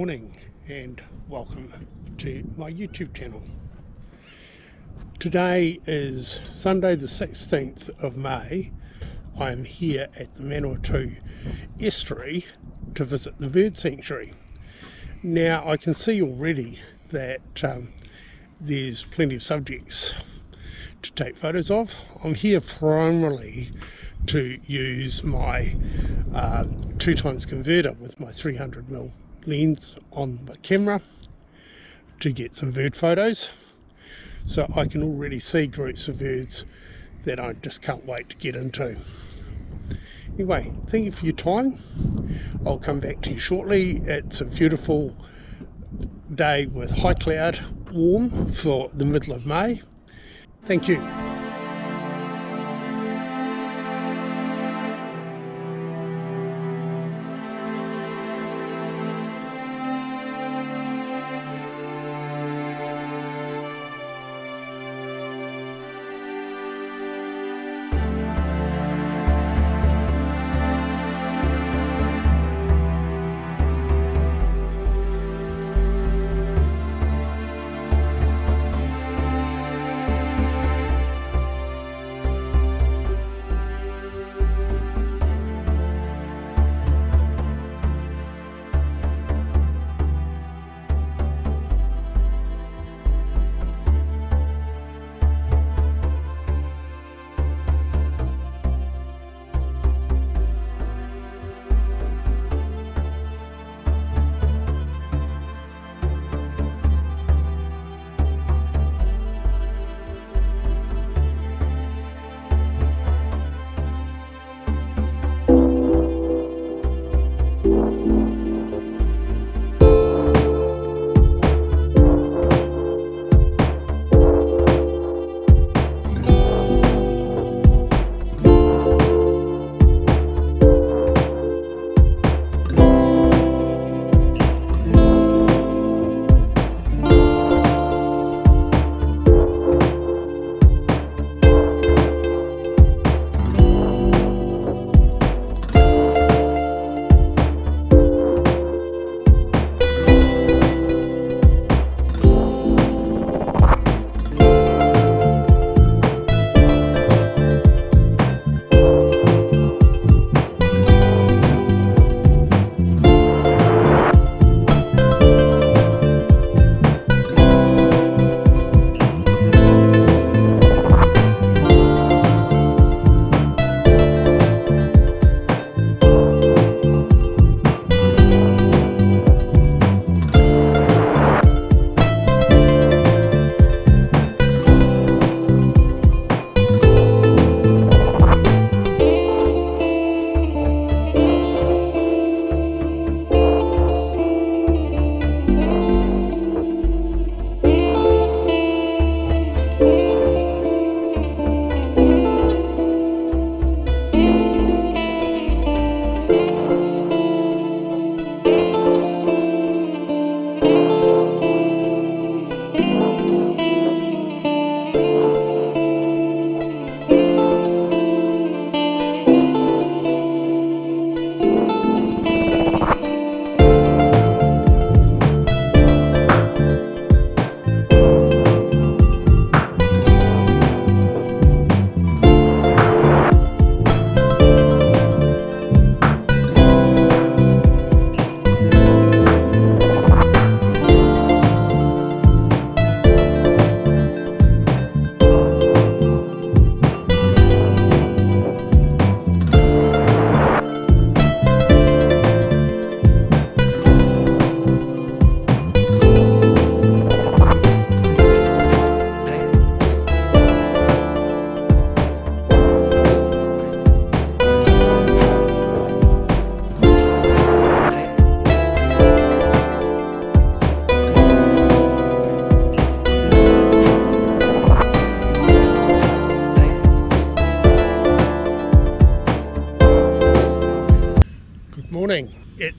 Morning and welcome to my YouTube channel. Today is Sunday the 16th of May. I'm here at the Manawatu estuary to visit the bird sanctuary. Now I can see already that um, there's plenty of subjects to take photos of. I'm here primarily to use my uh, two times converter with my 300mm lens on the camera to get some bird photos. So I can already see groups of birds that I just can't wait to get into. Anyway thank you for your time. I'll come back to you shortly. It's a beautiful day with high cloud warm for the middle of May. Thank you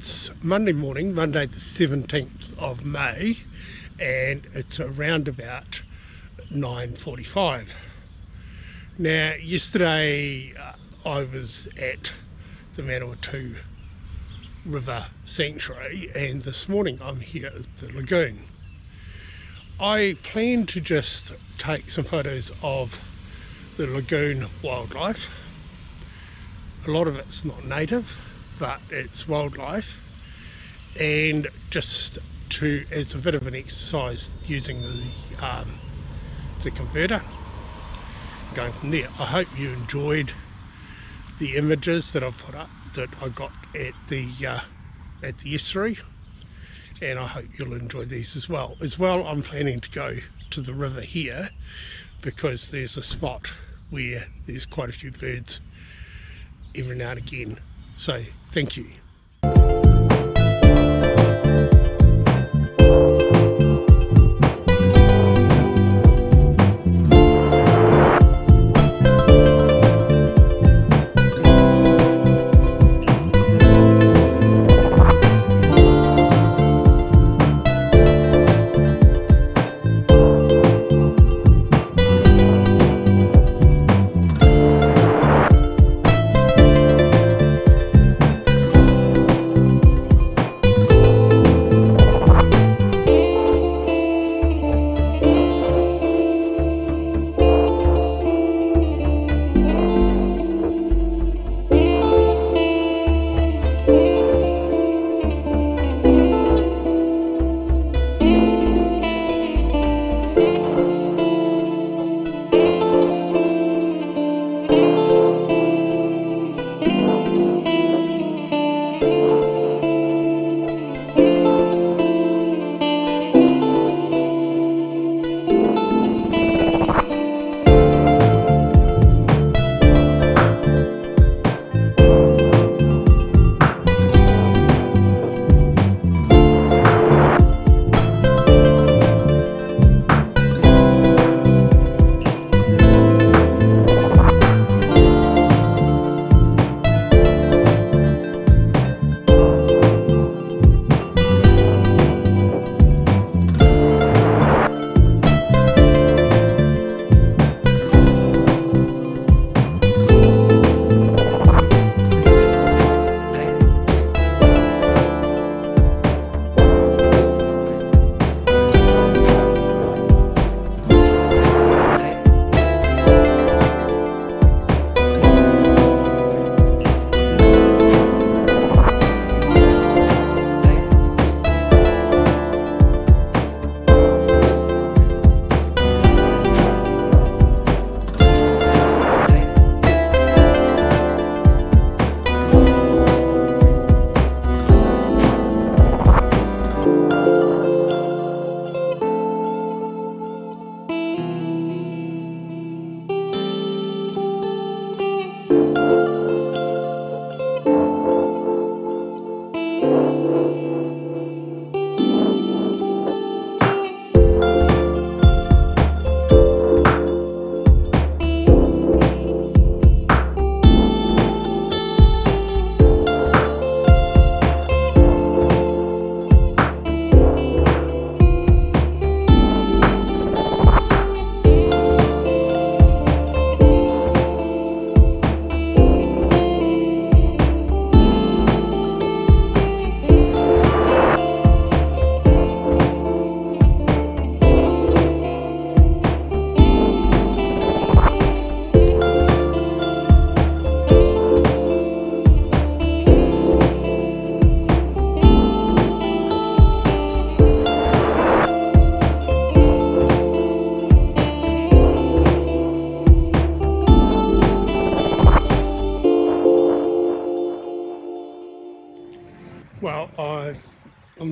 It's Monday morning, Monday the 17th of May, and it's around about 9.45. Now, yesterday uh, I was at the Manawatu River Sanctuary and this morning I'm here at the lagoon. I plan to just take some photos of the lagoon wildlife. A lot of it's not native but it's wildlife and just to as a bit of an exercise using the um, the converter going from there. I hope you enjoyed the images that I've put up that I got at the uh, at the estuary and I hope you'll enjoy these as well. As well I'm planning to go to the river here because there's a spot where there's quite a few birds every now and again. So thank you.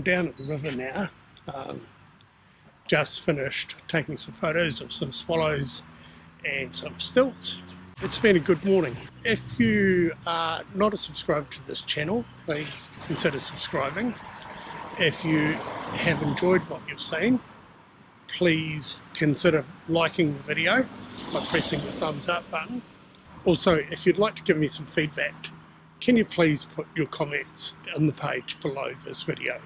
Down at the river now. Um, just finished taking some photos of some swallows and some stilts. It's been a good morning. If you are not a subscriber to this channel, please consider subscribing. If you have enjoyed what you've seen, please consider liking the video by pressing the thumbs up button. Also, if you'd like to give me some feedback can you please put your comments on the page below this video?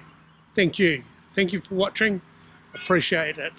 Thank you. Thank you for watching. Appreciate it.